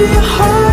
be heart.